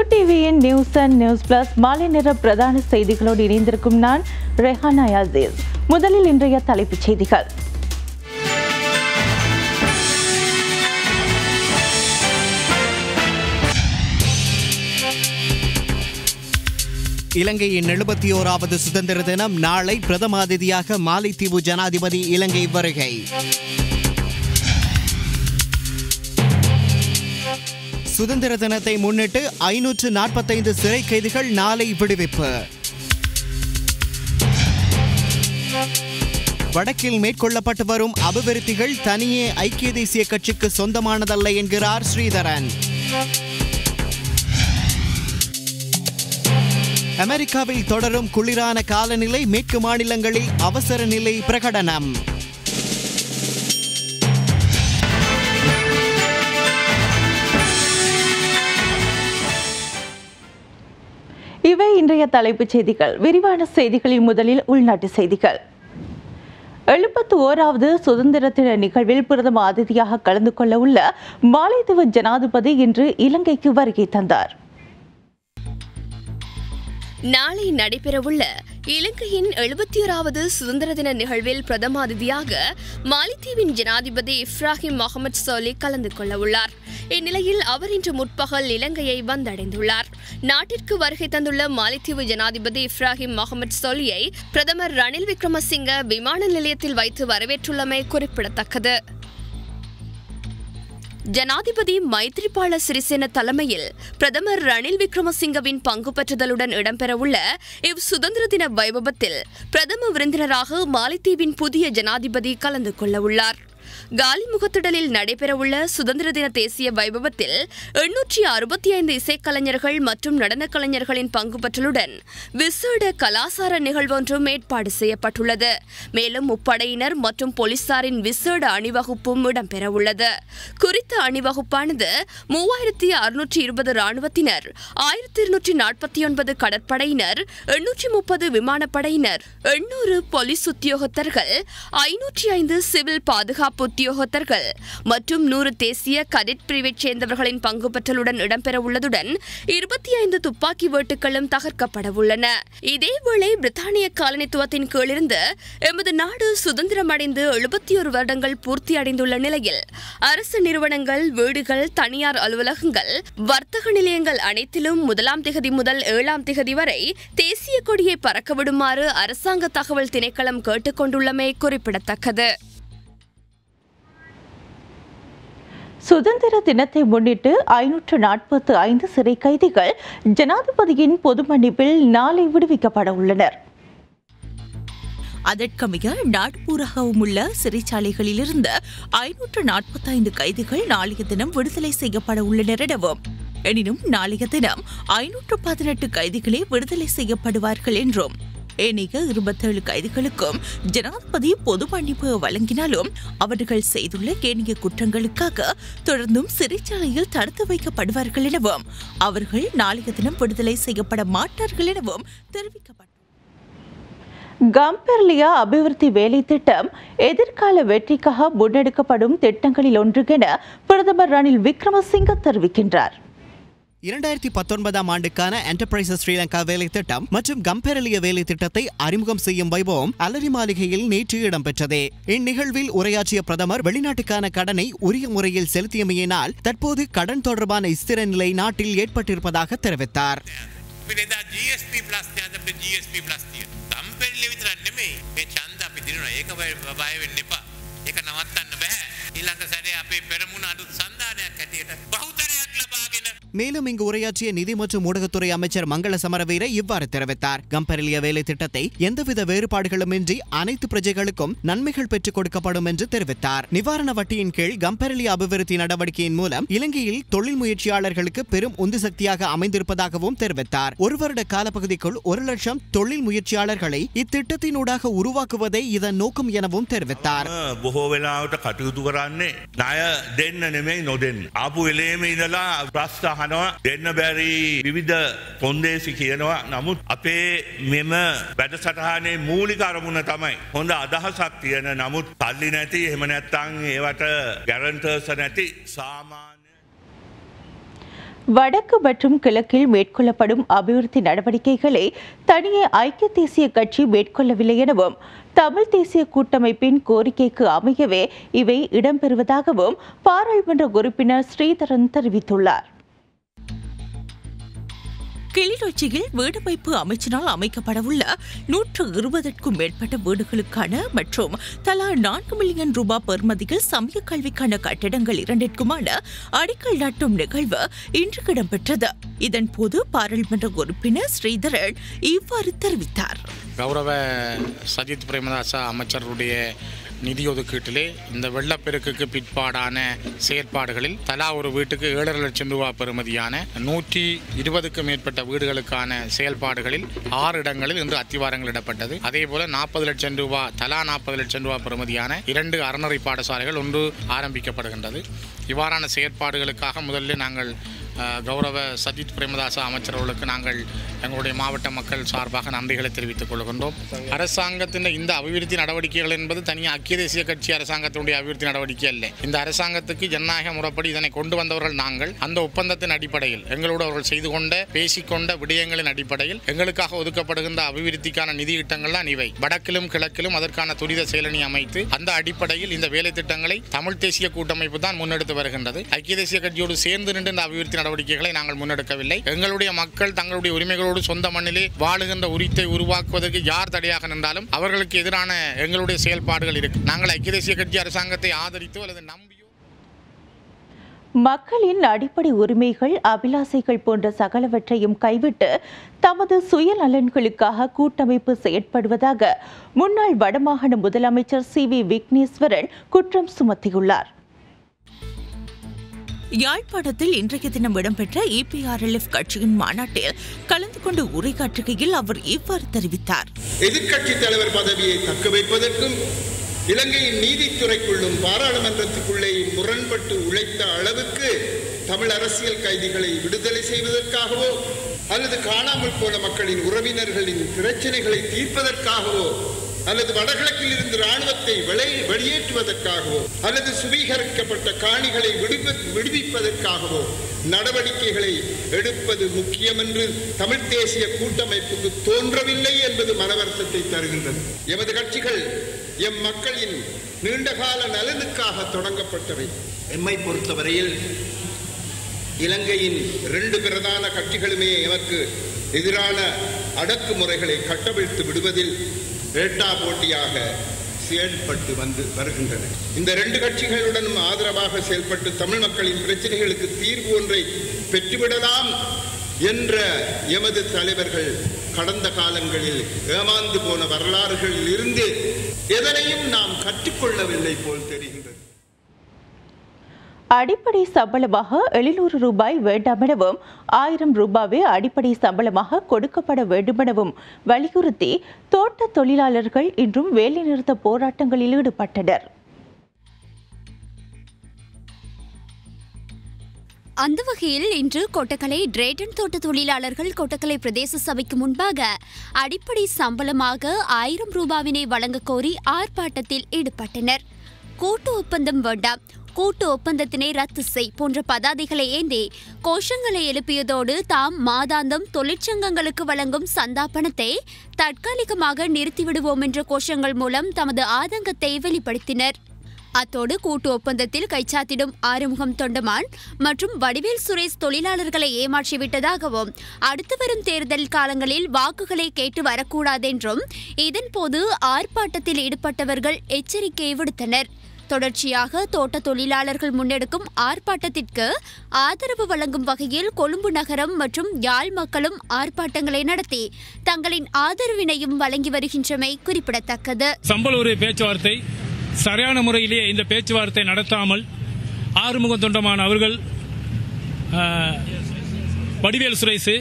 யூடிவியின் news and news plus மாலை நேர பிரதான செய்திகளோடு இணைந்திருக்கும் நான் ரெஹானா அசீஸ் முதலில் இன்றைய தலைப்புச் செய்திகள். இலங்கையின் எழுபத்தி ஓராவது சுதந்திர தினம் நாளை பிரதம அதிதியாக மாலைத்தீவு ஜனாதிபதி இலங்கை வருகை. சுதந்திர தினத்தை முன்னிட்டு ஐநூற்று நாற்பத்தைந்து சிறை கைதிகள் நாளை விடுவிப்பு. வடக்கில் மேற்கொள்ளப்பட்டு வரும் அபிவிருத்திகள் தனியே ஐக்கிய தேசிய கட்சிக்கு சொந்தமானதல்ல என்கிறார் ஸ்ரீதரன். அமெரிக்காவில் தொடரும் குளிரான காலநிலை மேற்கு மாநிலங்களில் அவசர நிலை பிரகடனம். இவை இன்றைய தலைப்புச் செய்திகள். விரிவான செய்திகளில் முதலில் உள்நாட்டு செய்திகள். எழுபத்து ஓராவது சுதந்திர தின நிகழ்வில் பிரதம அதிதியாக கலந்து கொள்ள உள்ள மாலைதீவு ஜனாதிபதி இன்று இலங்கைக்கு வருகை தந்தார். நாளை நடைபெறவுள்ள இலங்கையின் எழுபத்தி ஓராவது சுதந்திர தின நிகழ்வில் பிரதம அதிதியாக மாலித்தீவின் ஜனாதிபதி இப்ராஹிம் முகமது சோலி கலந்து கொள்ள உள்ளார். இந்நிலையில் அவர் இன்று முற்பகல் இலங்கையை வந்தடைந்துள்ளார். நாட்டிற்கு வருகை தந்துள்ள மாலித்தீவு ஜனாதிபதி இப்ராஹிம் முகமது சோலியை பிரதமர் ரணில் விக்ரமசிங்க விமான நிலையத்தில் வைத்து வரவேற்றுள்ளமை குறிப்பிடத்தக்கது. ஜனாதிபதி மைத்ரிபால சிறிசேன தலைமையில் பிரதமர் ரணில் விக்ரமசிங்கவின் பங்கு பெற்றுதலுடன் இடம்பெறவுள்ள இவ் சுதந்திர தின வைபவத்தில் பிரதம விருந்தினராக மாலைத்தீவின் புதிய ஜனாதிபதி கலந்து கொள்ளவுள்ளார். காலிமுகத்திடலில் நடைபெறவுள்ள சுதந்திர தின தேசிய வைபவத்தில் எண்ணூற்றி அறுபத்தி ஐந்து இசைக்கலைஞர்கள் மற்றும் நடனக் கலைஞர்களின் பங்கு பற்றலுடன் விசேட கலாசார நிகழ்வொன்றும் ஏற்பாடு செய்யப்பட்டுள்ளது. மேலும் முப்படையினர் மற்றும் போலீசாரின் விசேட அணிவகுப்பும் இடம்பெறவுள்ளது. குறித்த அணிவகுப்பானது மூவாயிரத்தி அறுநூற்றி இருபது ராணுவத்தினர் ஆயிரத்தி இருநூற்றி நாற்பத்தி ஒன்பது கடற்படையினர் எண்ணூற்றி முப்பது விமானப்படையினர் எண்ணூறு போலீஸ் உத்தியோகத்தர்கள் ஐநூற்றி ஐந்து சிவில் பாதுகாப்பு உத்தியோகத்தர்கள் மற்றும் நூறு தேசிய கடெட் பிரிவைச் சேர்ந்தவர்களின் பங்கு பெற்றலுடன் இடம்பெறவுள்ளதுடன் இருபத்தி ஐந்து துப்பாக்கி வேட்டுகளும் தகர்க்கப்பட உள்ளன இதேவேளை பிரித்தானிய காலனித்துவத்தின் கீழிருந்து எமது நாடு சுதந்திரமடைந்து எழுபத்தி ஒரு வருடங்கள் பூர்த்தி அடைந்துள்ள நிலையில் அரசு நிறுவனங்கள் வீடுகள் தனியார் அலுவலகங்கள் வர்த்தக நிலையங்கள் அனைத்திலும் முதலாம் திகதி முதல் ஏழாம் திகதி வரை தேசிய கொடியை பறக்கவிடுமாறு அரசாங்க தகவல் திணைக்களம் கேட்டுக்கொண்டுள்ளமை குறிப்பிடத்தக்கது. சுதந்திர தினத்தை முன்னிட்டு ஐநூற்று நாற்பத்து ஐந்து சிறை கைதிகள் ஜனாதிபதியின் பொது மன்னிப்பில் நாளை விடுவிக்கப்பட உள்ளனர். அதற்கமைய நாட்பூராகவும் உள்ள சிறைச்சாலைகளிலிருந்து ஐநூற்று நாற்பத்தைந்து கைதிகள் நாளைய தினம் விடுதலை செய்யப்பட உள்ளனர் எனவும் எனினும் நாளைய தினம் ஐநூற்று பதினெட்டு கைதிகளே விடுதலை செய்யப்படுவார்கள் என்றும் ஏனைய இருபத்தேழு கைதிகளுக்கும் ஜனாதிபதி பொது மன்னிப்பு வழங்கினாலும் அவர்கள் செய்துள்ள ஏனைய குற்றங்களுக்காக தொடர்ந்தும் சிறைச்சாலையில் தடுத்து வைக்கப்படுவார்கள் எனவும் அவர்கள் நாளைய தினம் விடுதலை செய்யப்பட மாட்டார்கள் எனவும் தெரிவிக்கப்பட்டது. கம்பெர்லியா அபிவிருத்தி வேலை திட்டம் எதிர்கால வெற்றிக்காக முன்னெடுக்கப்படும் திட்டங்களில் ஒன்று என பிரதமர் ரணில் விக்ரமசிங்க தெரிவிக்கின்றார். இரண்டாயிரத்தி பத்தொன்பதாம் ஆண்டுக்கான என்டர்பிரைசஸ் ஸ்ரீலங்கா வேலை திட்டம் மற்றும் கம்பெரலிய வேலை திட்டத்தை அறிமுகம் செய்யும் வைபவம் அலரி மாளிகையில் நேற்று இடம்பெற்றது இந்நிகழ்வில் உரையாற்றிய பிரதமர் வெளிநாட்டுக்கான கடனை உரிய முறையில் செலுத்தியமையினால் தற்போது கடன் தொடர்பான ஸ்திர நிலை நாட்டில் ஏற்பட்டிருப்பதாக தெரிவித்தார் අපිට එදා GSP ප්ලස් තියද අපිට GSP ප්ලස් තිය. තම්පෙල්ලි විතරක් නෙමෙයි. මේ ඡන්ද අපි දිනනවා. ඒක බය බය වෙන්න එපා. ඒක නවත්තන්න බෑ. ඊළඟ සැරේ අපේ පෙරමුණ අලුත් සන්ධානයක් හැටියට බහුතරයක් ලබාගෙන மேலும் இங்கு உரையாற்றிய நிதி மற்றும் ஊடகத்துறை அமைச்சர் மங்கள சமரவீர இவ்வாறு தெரிவித்தார் கம்பெரலிய வேலை திட்டத்தை எந்தவித வேறுபாடுகளுமின்றி அனைத்து பிரஜைகளுக்கும் நன்மைகள் பெற்றுக் கொடுக்கப்படும் என்று தெரிவித்தார் நிவாரண வட்டியின் கீழ் கம்பெரலிய அபிவிருத்தி நடவடிக்கையின் மூலம் இலங்கையில் தொழில் முயற்சியாளர்களுக்கு பெரும் உந்து சக்தியாக அமைந்திருப்பதாகவும் தெரிவித்தார் ஒரு வருட காலப்பகுதிக்குள் ஒரு லட்சம் தொழில் முயற்சியாளர்களை இத்திட்டத்தினூடாக உருவாக்குவதே இதன் நோக்கம் எனவும் தெரிவித்தார் බොහෝ වෙලාවට කටයුතු කරන්නේ ණය දෙන්න නෙමෙයි නොදෙන්න. ආපු වෙලේම ඉඳලා ප්‍රස්ථ අහනවා දෙන්න බැරි විවිධ කොන්දේසි කියනවා නමුත් අපේ මෙම වැඩසටහනේ මූලික අරමුණ තමයි. හොඳ අදහසක් තියෙන නමුත් පල්ලි නැති එහෙම නැත්තං ඒවට ගැරන්ටර්ස නැති සාමාන්‍ය வடக்கு மற்றும் கிழக்கில் மேற்கொள்ளப்படும் அபிவிருத்தி நடவடிக்கைகளை தனியே ஐக்கிய தேசிய கட்சி மேற்கொள்ளவில்லை எனவும் தமிழ் தேசிய கூட்டமைப்பின் கோரிக்கைக்கு அமையவே இவை இடம்பெறுவதாகவும் பாராளுமன்ற உறுப்பினர் ஸ்ரீதரன் தெரிவித்துள்ளார் கிளிநொச்சியில் வீடு வைப்பு அமைச்சினால் அமைக்கப்படவுள்ள நூற்று இருபதற்கும் மேற்பட்ட வீடுகளுக்கான மற்றும் தலா நான்கு மில்லியன் ரூபாய் பெறுமதியில் சமய கல்விக்கான கட்டிடங்கள் இரண்டிற்குமான அடிக்கல் நாட்டும் நிகழ்வு இன்று இடம்பெற்றது. இதன்போது பாராளுமன்ற உறுப்பினர் ஸ்ரீதரன் இவ்வாறு தெரிவித்தார். கௌரவ சஜித் பிரேமதாசா அமைச்சருடைய நிதி ஒதுக்கீட்டிலே இந்த வெள்ளப்பெருக்குக்கு பிற்பாடான செயற்பாடுகளில் தலா ஒரு வீட்டுக்கு ஏழரை லட்சம் ரூபாய் பெறுமதியான நூற்றி இருபதுக்கும் மேற்பட்ட வீடுகளுக்கான செயல்பாடுகளில் ஆறு இடங்களில் இன்று அத்திவாரங்கள் இடப்பட்டது. அதே போல நாற்பது லட்சம் ரூபாய் தலா நாற்பது லட்சம் ரூபாய் பெறுமதியான இரண்டு அறநறை பாடசாலைகள் ஒன்று ஆரம்பிக்கப்படுகின்றது. இவ்வாறான செயற்பாடுகளுக்காக முதலில் நாங்கள் கௌரவ சஜித் பிரேமதாச அமைச்சர் அவர்களுக்கு நாங்கள் எங்களுடைய மாவட்ட மக்கள் சார்பாக நன்றிகளை தெரிவித்துக் கொள்கின்றோம். அரசாங்கத்தின் இந்த அபிவிருத்தி நடவடிக்கைகள் என்பது தனியாக ஐக்கிய தேசிய கட்சி அரசாங்கத்தினுடைய அபிவிருத்தி நடவடிக்கை அல்ல. இந்த அரசாங்கத்துக்கு ஜனநாயக முறைப்படி இதனை கொண்டு வந்தவர்கள் நாங்கள். அந்த ஒப்பந்தத்தின் அடிப்படையில் எங்களோடு அவர்கள் செய்து கொண்ட பேசிக்கொண்ட விடயங்களின் அடிப்படையில் எங்களுக்காக ஒதுக்கப்படுகின்ற அபிவிருத்திக்கான நிதி திட்டங்கள்லாம் இவை. வடக்கிலும் கிழக்கிலும் அதற்கான துரித செயலணி அமைத்து அந்த அடிப்படையில் இந்த வேலை திட்டங்களை தமிழ் தேசிய கூட்டமைப்பு தான் முன்னெடுத்து வருகின்றது. ஐக்கிய தேசிய கட்சியோடு சேர்ந்து நின்று இந்த அபிவிருத்தி நடவடிக்கைகளை நாங்கள் முன்னெடுக்கவில்லை. எங்களுடைய மக்கள் தங்களுடைய உரிமைகளோடு சொந்த மண்ணிலே வாழுகின்ற உரித்தை உருவாக்குவதற்கு யார் தடையாக நின்றாலும் அவர்களுக்கு எதிரான எங்களுடைய செயல்பாடுகள் இருக்கு. நாங்கள் ஐக்கிய தேசிய கட்சி அரசாங்கத்தை ஆதரித்தோ அல்லது நம்பியோ மக்களின் அடிப்படை உரிமைகள் அபிலாசைகள் போன்ற சகலவற்றையும் கைவிட்டு தமது சுயநலன்களுக்காக கூட்டமைப்பு செயற்படுவதாக முன்னாள் வடமாகாண முதலமைச்சர் சி வி விக்னேஸ்வரன் குற்றம் சுமத்தியுள்ளார். யாழ்ப்பாணத்தில் இன்றைய தினம் இடம்பெற்ற இபிஆர்எல்எஃப் கட்சியின் மாநாட்டில் கலந்து கொண்டு உரையாற்றுகையில் அவர் இவ்வாறு தெரிவித்தார். எதிர்க்கட்சி தலைவர் பதவியை தக்க வைப்பதற்கும் இலங்கையின் நீதித்துறைக்குள்ளும் பாராளுமன்றத்துக்குள்ளே முரண்பட்டு உழைத்த அளவுக்கு தமிழ் அரசியல் கைதிகளை விடுதலை செய்வதற்காகவோ அல்லது காணாமல் போன மக்களின் உறவினர்களின் பிரச்சனைகளை தீர்ப்பதற்காகவோ அல்லது வடகிழக்கில் இருந்து ராணுவத்தை வெளியேற்றுவதற்காகவோ அல்லது சுவீகரிக்கப்பட்ட காணிகளை விடுவி விடுவிப்பதற்காகவோ நடவடிக்கைகளை எடுப்பது முக்கியம் என்று தமிழ் தேசிய கூட்டமைப்புக்கு தோன்றவில்லை என்பது மனவர்த்தத்தை தருகின்றது. எமது கட்சிகள் எம் மக்களின் நீண்டகால நலனுக்காக தொடங்கப்பட்டவை. எம்மை பொறுத்தவரையில் இலங்கையின் இரண்டு பிரதான கட்சிகளுமே எமக்கு எதிரான அடக்குமுறைகளை கட்டவிழ்த்து விடுவதில் ஏட்டா போட்டியாக செயல்பட்டு வந்து வருகின்றன. இந்த ரெண்டு கட்சிகளுடனும் ஆதரவாக செயல்பட்டு தமிழ் மக்களின் பிரச்சனைகளுக்கு தீர்வு ஒன்றை பெற்றுவிடலாம் என்ற எமது தலைவர்கள் கடந்த காலங்களில் ஏமாந்து போன வரலாறுகளில் இருந்து எதனையும் நாம் கற்றுக்கொள்ளவில்லை போல் தெரிகின்றது. அடிப்படை சம்பளமாக எழுநூறு ரூபாய் வேண்டாமெனவும் ஆயிரம் ரூபாவே அடிப்படை சம்பளமாக கொடுக்கப்பட வேண்டுமெனவும் வலியுறுத்தி தோட்ட தொழிலாளர்கள் இன்றும் வேலைநிறுத்த போராட்டங்களில் ஈடுபட்டனர். அந்த வகையில் இன்று கொட்டக்கலை டிரேடன் தோட்ட தொழிலாளர்கள் கொட்டக்கலை பிரதேச சபைக்கு முன்பாக அடிப்படை சம்பளமாக ஆயிரம் ரூபாவினை வழங்க கோரி ஆர்ப்பாட்டத்தில் ஈடுபட்டனர். கூட்டு ஒப்பந்தம் வேண்டாம் கூட்டு ஒப்பந்தத்தினை ரத்து செய் போன்ற பதாதைகளை ஏந்தி கோஷங்களை எழுப்பியதோடு தாம் மாதாந்தம் தொழிற்சங்கங்களுக்கு வழங்கும் சந்தா பணத்தை தற்காலிகமாக நிறுத்திவிடுவோம் என்ற கோஷங்கள் மூலம் தமது ஆதங்கத்தை வெளிப்படுத்தினர். அத்தோடு கூட்டு ஒப்பந்தத்தில் கைச்சாத்திடும் ஆறுமுகம் தொண்டமான் மற்றும் வடிவேல் சுரேஷ் தொழிலாளர்களை ஏமாற்றிவிட்டதாகவும் அடுத்து வரும் தேர்தல் காலங்களில் வாக்குகளை கேட்டு வரக்கூடாதென்றும் இதன்போது ஆர்ப்பாட்டத்தில் ஈடுபட்டவர்கள் எச்சரிக்கை விடுத்தனர். தொடர்ச்சியாக தோட்ட தொழிலாளர்கள் முன்னெடுக்கும் ஆர்ப்பாட்டத்திற்கு ஆதரவு வழங்கும் வகையில் கொழும்பு நகரம் மற்றும் யாழ் மக்களும் ஆர்ப்பாட்டங்களை நடத்தி தங்களின் ஆதரவினையும் வழங்கி வருகின்றமை குறிப்பிடத்தக்கது. சம்பள ஒரு பேச்சுவார்த்தை. சரியான முறையிலேயே இந்த பேச்சுவார்த்தை நடத்தாமல் ஆறுமுகம் தொண்டமான அவர்கள் வடிவேல் சுரேசு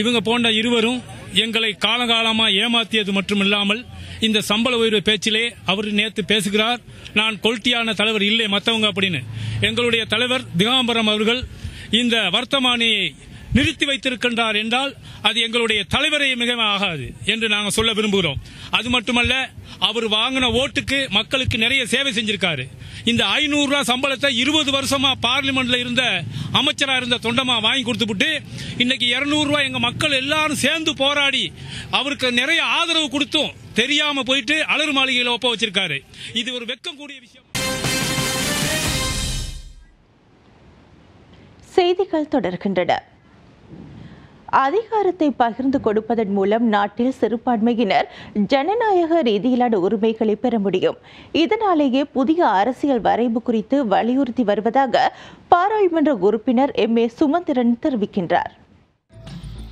இவங்க போன்ற இருவரும் எங்களை காலகாலமாக ஏமாத்தியது மட்டுமில்லாமல் இந்த சம்பள உயர்வு பேச்சிலே அவர் நேற்று பேசுகிறார் நான் கொல்ட்டியான தலைவர் இல்லை மற்றவங்க அப்படின்னு. எங்களுடைய தலைவர் திகாம்பரம் அவர்கள் இந்த வர்த்தமானியை நிறுத்தி வைத்திருக்கின்றார் என்றால் அது எங்களுடைய தலைவரை மிக ஆகாது என்று நாங்கள் சொல்ல விரும்புகிறோம். அது மட்டுமல்ல அவர் வாங்கின ஓட்டுக்கு மக்களுக்கு நிறைய சேவை செஞ்சிருக்காரு. இந்த ஐநூறு ரூபாய் சம்பளத்தை இருபது வருஷமா பார்லிமெண்ட்ல இருந்த அமைச்சரா இருந்த தொண்டமா வாங்கி கொடுத்துவிட்டு இன்னைக்கு இருநூறு ரூபாய் எங்க மக்கள் எல்லாரும் சேர்ந்து போராடி அவருக்கு நிறைய ஆதரவு கொடுத்தும் தெரியாம போயிட்டு அலர் மாளிகையில் ஒப்ப வச்சிருக்காரு. இது ஒரு வெக்கம் கூடிய விஷயம். செய்திகள் தொடர்கின்றன. அதிகாரத்தை பகிர்ந்து கொடுப்பதன் மூலம் நாட்டில் சிறுபான்மையினர் ஜனநாயக ரீதியிலான உரிமைகளை பெற முடியும். இதனாலேயே புதிய அரசியல் வரைவு குறித்து வலியுறுத்தி வருவதாக பாராளுமன்ற உறுப்பினர் எம் ஏ சுமந்திரன் தெரிவிக்கின்றார்.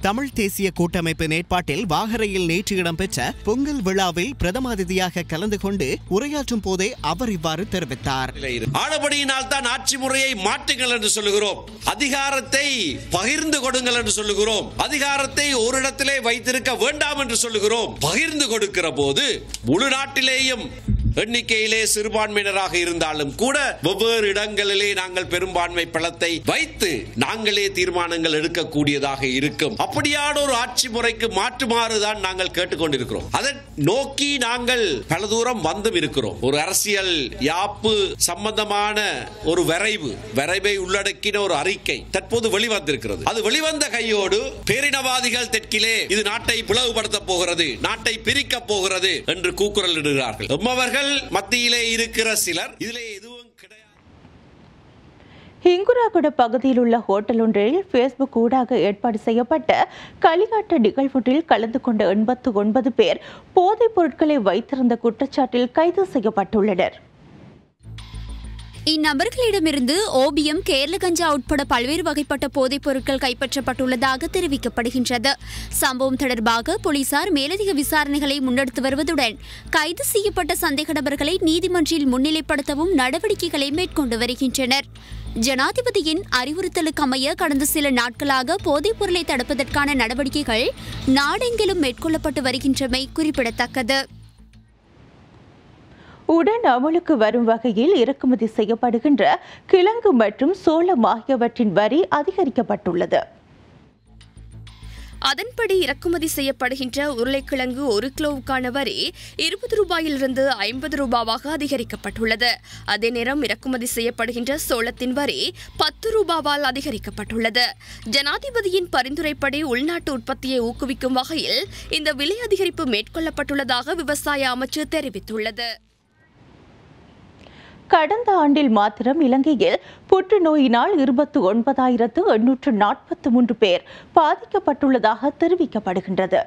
தமிழ் தேசிய கூட்டமைப்பு ஏற்பாட்டில் வாகரையில் நேற்று இடம்பெற்ற பொங்கல் விழாவில் பிரதம அதிதியாக கலந்து கொண்டு உரையாற்றும் போதே அவர் இவ்வாறு தெரிவித்தார். ஆனபடியினால் தான் ஆட்சி முறையை மாற்றுங்கள் என்று சொல்லுகிறோம். அதிகாரத்தை பகிர்ந்து கொடுங்கள் என்று சொல்லுகிறோம். அதிகாரத்தை ஒரு இடத்திலே வைத்திருக்க வேண்டாம் என்று சொல்லுகிறோம். பகிர்ந்து கொடுக்கிற போது முழு நாட்டிலேயும் எண்ணிக்கையிலே சிறுபான்மையினராக இருந்தாலும் கூட வெவ்வேறு இடங்களிலே நாங்கள் பெரும்பான்மை பலத்தை வைத்து நாங்களே தீர்மானங்கள் எடுக்கக்கூடியதாக இருக்கும். அப்படியான ஒரு ஆட்சி முறைக்கு மாற்றுமாறுதான் நாங்கள் கேட்டுக்கொண்டிருக்கிறோம். அதை நோக்கி நாங்கள் பல தூரம் வந்தும் இருக்கிறோம். ஒரு அரசியல் யாப்பு சம்பந்தமான ஒரு வரைவு வரைவை உள்ளடக்கின ஒரு அறிக்கை தற்போது வெளிவந்திருக்கிறது. அது வெளிவந்த கையோடு பேரினவாதிகள் தெற்கிலே இது நாட்டை பிளவுபடுத்த போகிறது நாட்டை பிரிக்க போகிறது என்று கூக்குரல் இடுகிறார்கள். எம்மவர்கள் மத்தியிலே இருக்கிற சிலர் இதிலே எதுவும் ஹிங்குராகுட பகுதியில் உள்ள ஹோட்டல் ஒன்றில் ஃபேஸ்புக் ஊடாக ஏற்பாடு செய்யப்பட்ட களியாட்ட நிகழ்வொன்றில் கலந்து கொண்ட எண்பத்து ஒன்பது பேர் போதைப் பொருட்களை வைத்திருந்த குற்றச்சாட்டில் கைது செய்யப்பட்டுள்ளனர். இந்நபர்களிடமிருந்து ஓபியம் கேரள கஞ்சா உட்பட பல்வேறு வகைப்பட்ட போதைப் பொருட்கள் கைப்பற்றப்பட்டுள்ளதாக தெரிவிக்கப்படுகின்றது. சம்பவம் தொடர்பாக போலீசார் மேலதிக விசாரணைகளை முன்னெடுத்து வருவதுடன் கைது செய்யப்பட்ட சந்தேக நபர்களை நீதிமன்றில் முன்னிலைப்படுத்தவும் நடவடிக்கைகளை மேற்கொண்டு வருகின்றனர். ஜனாதிபதியின் அறிவுறுத்தலுக்கமைய கடந்த சில நாட்களாக போதைப் பொருளை தடுப்பதற்கான நடவடிக்கைகள் நாடெங்கிலும் மேற்கொள்ளப்பட்டு வருகின்றமை குறிப்பிடத்தக்கது. உடன் அமலுக்கு வரும் வகையில் இறக்குமதி செய்யப்படுகின்ற கிழங்கு மற்றும் சோளம் ஆகியவற்றின் வரி அதிகரிக்கப்பட்டுள்ளது. அதன்படி இறக்குமதி செய்யப்படுகின்ற உருளைக்கிழங்கு ஒரு கிலோவுக்கான வரி இருபது ரூபாயிலிருந்து ஐம்பது ரூபாவாக அதிகரிக்கப்பட்டுள்ளது. அதே நேரம் இறக்குமதி செய்யப்படுகின்ற சோளத்தின் வரி பத்து ரூபாவால் அதிகரிக்கப்பட்டுள்ளது. ஜனாதிபதியின் பரிந்துரைப்படி உள்நாட்டு உற்பத்தியை ஊக்குவிக்கும் வகையில் இந்த விலை அதிகரிப்பு மேற்கொள்ளப்பட்டுள்ளதாக விவசாய அமைச்சு தெரிவித்துள்ளது. கடந்த ஆண்டில் மாத்திரம் இலங்கையில் புற்றுநோயினால் இருபத்தி ஒன்பதாயிரத்து எண்ணூற்று நாற்பத்தி மூன்று பேர் பாதிக்கப்பட்டுள்ளதாக தெரிவிக்கப்படுகின்றது.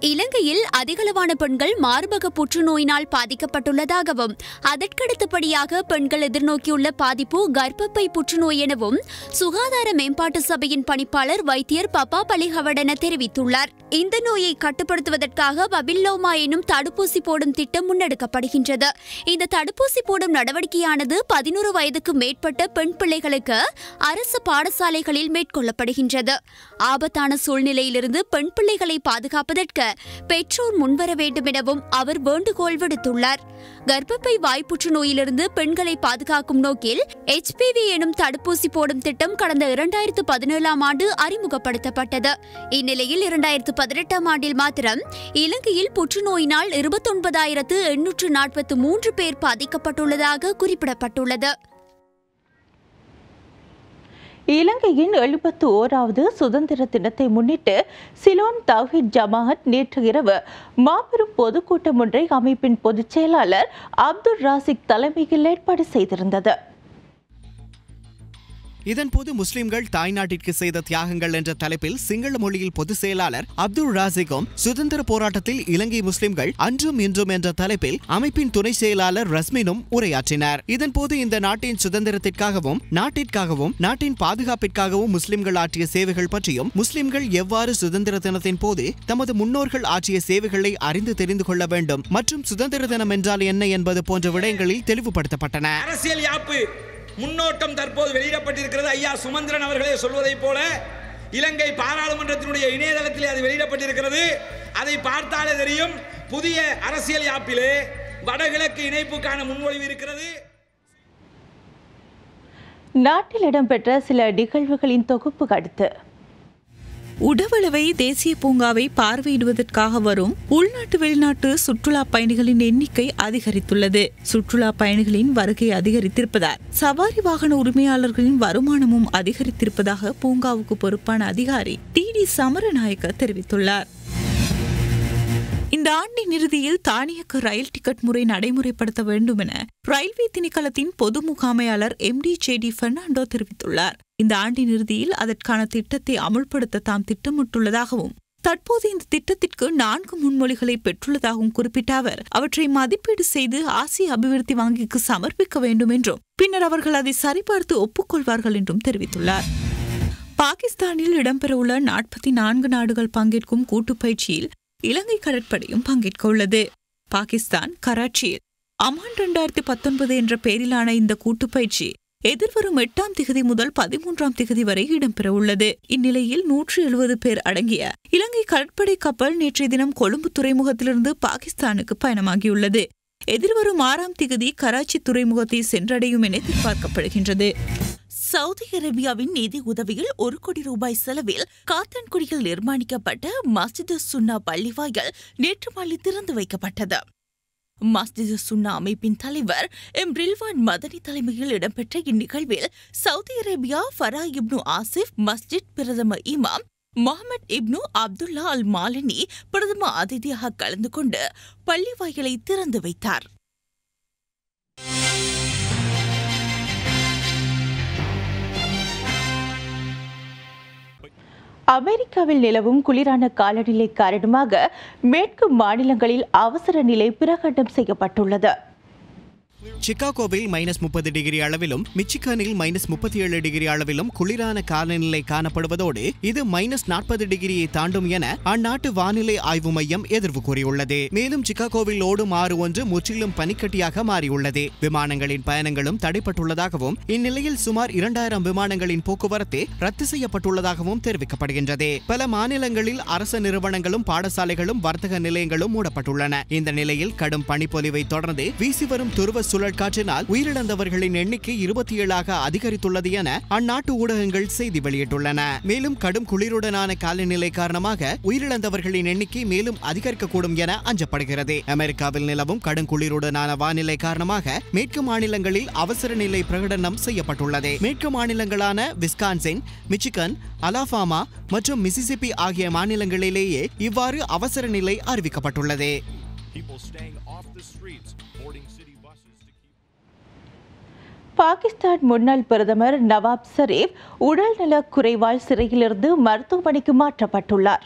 இலங்கையில் அதிகளவான பெண்கள் மார்பக புற்றுநோயினால் பாதிக்கப்பட்டுள்ளதாகவும் அதற்கடுத்தபடியாக பெண்கள் எதிர்நோக்கியுள்ள பாதிப்பு கர்ப்பப்பை புற்றுநோய் எனவும் சுகாதார மேம்பாட்டு சபையின் பணிப்பாளர் வைத்தியர் பப்பா பலிஹவடன தெரிவித்துள்ளார். இந்த நோயை கட்டுப்படுத்துவதற்காக பபில்லோமா எனும் தடுப்பூசி போடும் திட்டம் முன்னெடுக்கப்படுகின்றது. இந்த தடுப்பூசி போடும் நடவடிக்கையானது பதினோரு வயதுக்கு மேற்பட்ட பெண் பிள்ளைகளுக்கு அரசு பாடசாலைகளில் மேற்கொள்ளப்படுகின்றது. ஆபத்தான சூழ்நிலையிலிருந்து பெண் பிள்ளைகளை பாதுகாப்பதற்கு பெற்றோர் முன்வர வேண்டும் எனவும் அவர் வேண்டுகோள் விடுத்துள்ளார். கர்ப்பப்பை வாய் புற்றுநோயிலிருந்து பெண்களை பாதுகாக்கும் நோக்கில் எச்பிவி எனும் தடுப்பூசி போடும் திட்டம் கடந்த இரண்டாயிரத்து பதினேழாம் ஆண்டு அறிமுகப்படுத்தப்பட்டது. இந்நிலையில் இரண்டாயிரத்து பதினெட்டாம் ஆண்டில் மாத்திரம் இலங்கையில் புற்றுநோயினால் இருபத்தொன்பதாயிரத்து எண்ணூற்று நாற்பத்து மூன்று பேர் பாதிக்கப்பட்டுள்ளதாக குறிப்பிடப்பட்டுள்ளது. இலங்கையின் எழுபத்து ஓராவது சுதந்திர தினத்தை முன்னிட்டு சிலோன் தவ்ஹித் ஜமாஹத் நேற்று இரவு மாபெரும் பொதுக்கூட்டம் ஒன்றை அமைப்பின் பொதுச் செயலாளர் அப்துல் ராசிக் தலைமையில் ஏற்பாடு செய்திருந்தது. இதன்போது முஸ்லிம்கள் தாய்நாட்டிற்கு செய்த தியாகங்கள் என்ற தலைப்பில் சிங்கள மொழியில் பொதுச் செயலாளர் அப்துல் ராசிகும் சுதந்திர போராட்டத்தில் இலங்கை முஸ்லிம்கள் அன்றும் இன்றும் என்ற தலைப்பில் அமைப்பின் துணை செயலாளர் ரஸ்மினும் உரையாற்றினார். இதன்போது இந்த நாட்டின் சுதந்திரத்திற்காகவும் நாட்டிற்காகவும் நாட்டின் பாதுகாப்பிற்காகவும் முஸ்லிம்கள் ஆற்றிய சேவைகள் பற்றியும் முஸ்லிம்கள் எவ்வாறு சுதந்திர தினத்தின் போது தமது முன்னோர்கள் ஆற்றிய சேவைகளை அறிந்து தெரிந்து கொள்ள வேண்டும் மற்றும் சுதந்திர தினம் என்றால் என்ன என்பது போன்ற விடயங்களில் தெளிவுபடுத்தப்பட்டன. அரசியல் யாப்பு? முன்னோட்டம் தற்போது வெளியிடப்பட்டிருக்கிறது. ஐயா சுமந்திரன் அவர்களே சொல்வதைப் போல இலங்கை பாராளுமன்றத்தினுடைய இணையதளத்திலே அது வெளியிடப்பட்டிருக்கிறது. அதை பார்த்தாலே தெரியும் புதிய அரசியல் யாப்பிலே வடகிழக்கு இணைப்புக்கான முன்மொழிவு இருக்கிறது. நாட்டில் இடம்பெற்ற சில நிகழ்வுகளின் தொகுப்பு அடுத்து உடவளவை தேசிய பூங்காவை பார்வையிடுவதற்காக வரும் உள்நாட்டு வெளிநாட்டு சுற்றுலா பயணிகளின் எண்ணிக்கை அதிகரித்துள்ளது. சுற்றுலா பயணிகளின் வருகை அதிகரித்திருப்பதால் சவாரி வாகன உரிமையாளர்களின் வருமானமும் அதிகரித்திருப்பதாக பூங்காவுக்கு பொறுப்பான அதிகாரி டி டி சமரநாயக்க தெரிவித்துள்ளார். இந்த ஆண்டின் இறுதியில் தானியக்கு ரயில் டிக்கெட் முறை நடைமுறைப்படுத்த வேண்டும் என ரயில்வே திணைக்களத்தின் பொது முகாமையாளர் M D J D Fernando தெரிவித்துள்ளார். இந்த ஆண்டின் இறுதியில் அதற்கான திட்டத்தை அமுல்படுத்த தாம் திட்டமிட்டுள்ளதாகவும் தற்போது இந்த திட்டத்திற்கு நான்கு முன்மொழிகளை பெற்றுள்ளதாகவும் குறிப்பிட்ட அவர் அவற்றை மதிப்பீடு செய்து ஆசிய அபிவிருத்தி வங்கிக்கு சமர்ப்பிக்க வேண்டும் என்றும் பின்னர் அவர்கள் அதை சரிபார்த்து ஒப்புக்கொள்வார்கள் என்றும் தெரிவித்துள்ளார். பாகிஸ்தானில் இடம்பெறவுள்ள நாற்பத்தி நான்கு நாடுகள் பங்கேற்கும் கூட்டுப் பயிற்சியில் இலங்கை கடற்படையும் பங்கேற்க உள்ளது. பாகிஸ்தான் கராச்சியில் அமான் இரண்டாயிரத்தி பத்தொன்பது என்ற பெயரிலான இந்த கூட்டுப்பயிற்சி எதிர்வரும் எட்டாம் திகதி முதல் பதிமூன்றாம் திகதி வரை இடம்பெற உள்ளது. இந்நிலையில் நூற்று எழுபது பேர் அடங்கிய இலங்கை கடற்படை கப்பல் நேற்றைய தினம் கொழும்பு துறைமுகத்திலிருந்து பாகிஸ்தானுக்கு பயணமாகியுள்ளது. எதிர்வரும் ஆறாம் திகதி கராச்சி துறைமுகத்தை சென்றடையும் என எதிர்பார்க்கப்படுகின்றது. சவுதி அரேபியாவின் நிதி உதவியில் ஒரு கோடி ரூபாய் செலவில் காத்தான்குடியில் நிர்மாணிக்கப்பட்ட மஸ்ஜித் சுன்னா பள்ளிவாயல் நேற்று மாலை திறந்து வைக்கப்பட்டது. மஸ்ஜித் சுன்னா அமைப்பின் தலைவர் எம் ரில்வான் மதனி தலைமையில் இடம்பெற்ற இந்நிகழ்வில் சவுதி அரேபியா ஃபரா இப்னு ஆசிப் மஸ்ஜித் பிரதம இமாம் முகமது இப்னு அப்துல்லா அல் மாலினி பிரதம அதிதியாக கலந்து கொண்டு பள்ளிவாயலை திறந்து வைத்தார். அமெரிக்காவில் நிலவும் குளிரான காலநிலை காரணமாக மேற்கு மாநிலங்களில் அவசர நிலை பிரகடனம் செய்யப்பட்டுள்ளது. சிகாகோவில் மைனஸ் முப்பது டிகிரி அளவிலும் மிச்சிகனில் மைனஸ் முப்பத்தி ஏழு டிகிரி அளவிலும் குளிரான காலநிலை காணப்படுவதோடு இது மைனஸ் நாற்பது டிகிரியை தாண்டும் என அந்நாட்டு வானிலை ஆய்வு மையம் எதிர்வு கூறியுள்ளது. மேலும் சிகாகோவில் ஓடும் ஆறு ஒன்று முற்றிலும் பனிக்கட்டியாக மாறியுள்ளது. விமானங்களின் பயணங்களும் தடைப்பட்டுள்ளதாகவும் இந்நிலையில் சுமார் இரண்டாயிரம் விமானங்களின் போக்குவரத்து ரத்து செய்யப்பட்டுள்ளதாகவும் தெரிவிக்கப்படுகின்றது. பல மாநிலங்களில் அரசு நிறுவனங்களும் பாடசாலைகளும் வர்த்தக நிலையங்களும் மூடப்பட்டுள்ளன. இந்த நிலையில் கடும் பனிப்பொலிவை தொடர்ந்து வீசி வரும் துருவ சுழற்காற்றினால் உயிரிழந்தவர்களின் எண்ணிக்கை இருபத்தி ஏழாக அதிகரித்துள்ளது என அந்நாட்டு ஊடகங்கள் செய்தி வெளியிட்டுள்ளன. மேலும் கடும் குளிருடனான காலநிலை காரணமாக உயிரிழந்தவர்களின் எண்ணிக்கை மேலும் அதிகரிக்கக்கூடும் என அஞ்சப்படுகிறது. அமெரிக்காவில் நிலவும் கடும் குளிருடனான வானிலை காரணமாக மேற்கு மாநிலங்களில் அவசர நிலை பிரகடனம் செய்யப்பட்டுள்ளது. மேற்கு மாநிலங்களான விஸ்கான்சின் மிச்சிகன் அலாபாமா மற்றும் மிசிசிப்பி ஆகிய மாநிலங்களிலேயே இவ்வாறு அவசர நிலை அறிவிக்கப்பட்டுள்ளது. பாகிஸ்தான் முன்னாள் பிரதமர் நவாப் ஷரீப் உடல்நலக் குறைவால் சிறையிலிருந்து மருத்துவமனைக்கு மாற்றப்பட்டுள்ளார்.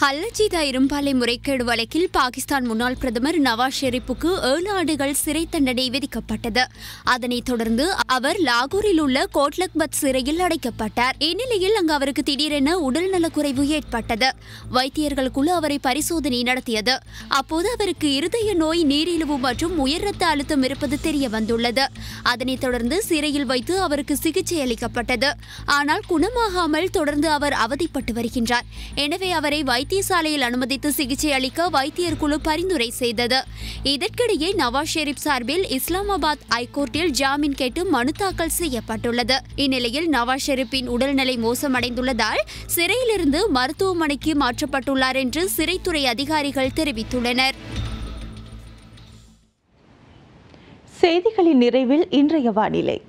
ஹல்லஜீதா இரும்பாலை முறைகேடு வழக்கில் பாகிஸ்தான் முன்னாள் பிரதமர் நவாஸ் ஷெரீப்புக்கு ஏழு ஆண்டுகள் சிறை தண்டனை விதிக்கப்பட்டது. அதனைத் தொடர்ந்து அவர் லாகூரில் உள்ள கோட்லக்பத் சிறையில் அடைக்கப்பட்டார். இந்நிலையில் அங்கு அவருக்கு திடீரென உடல்நலக்குறைவு ஏற்பட்டது. வைத்தியர்கள் குழு அவரை பரிசோதனை நடத்தியது. அப்போது அவருக்கு இருதய நோய் நீரிழிவு மற்றும் உயர் ரத்த அழுத்தம் இருப்பது தெரிய வந்துள்ளது அதனைத் தொடர்ந்து சிறையில் வைத்து அவருக்கு சிகிச்சை அளிக்கப்பட்டது. ஆனால் குணமாகாமல் தொடர்ந்து அவர் அவதிப்பட்டு வருகின்றார். எனவே அவரை வைத்தியசாலையில் அனுமதித்து சிகிச்சை அளிக்க வைத்தியர் குழு பரிந்துரை செய்தது. இதற்கிடையே நவாஸ் ஷெரீப் சார்பில் இஸ்லாமாபாத் ஐகோர்ட்டில் ஜாமீன் கேட்டு மனு தாக்கல் செய்யப்பட்டுள்ளது. இந்நிலையில் நவாஸ் ஷெரீப்பின் உடல்நிலை மோசமடைந்துள்ளதால் சிறையிலிருந்து மருத்துவமனைக்கு மாற்றப்பட்டுள்ளார் என்று சிறைத்துறை அதிகாரிகள் தெரிவித்துள்ளனர். செய்திகளின் நிறைவில் இன்றைய வானிலை.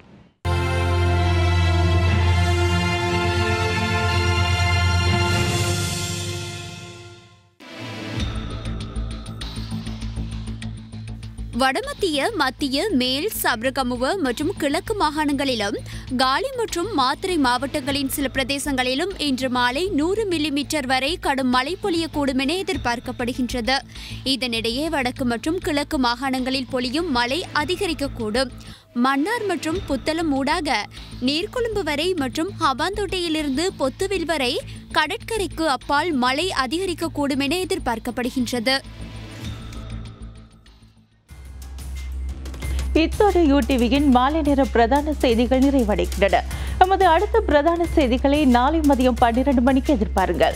வடமத்திய மத்திய மேல் சபரகமுவ மற்றும் கிழக்கு மாகாணங்களிலும் காலி மற்றும் மாத்திரை மாவட்டங்களின் சில பிரதேசங்களிலும் இன்று மாலை நூறு மில்லிமீட்டர் வரை கடும் மழை பொழியக்கூடும் என எதிர்பார்க்கப்படுகின்றது. இதனிடையே வடக்கு மற்றும் கிழக்கு மாகாணங்களில் பொழியும் மழை அதிகரிக்கக்கூடும். மன்னார் மற்றும் புத்தளம் ஊடாக நீர்கொழும்பு வரை மற்றும் ஹபாந்தோட்டையிலிருந்து பொத்துவில் வரை கடற்கரைக்கு அப்பால் மழை அதிகரிக்கக்கூடும் என எதிர்பார்க்கப்படுகின்றது. இத்தோடு யூடிவியின் மாலை நேர பிரதான செய்திகள் நிறைவடைகின்றன. நமது அடுத்த பிரதான செய்திகளை நாளை மதியம் பன்னிரண்டு மணிக்கு எதிர்பாருங்கள்.